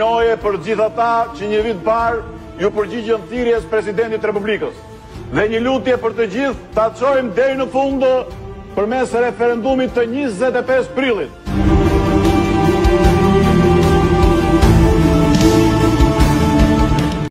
Mirënjohje për të gjithë ata që një vit parë ju përgjigjën thirrjes së presidentit të Republikës. Dhe një lutje për të gjithë ta çojmë deri në fund përmes referendumit të 25 prilit.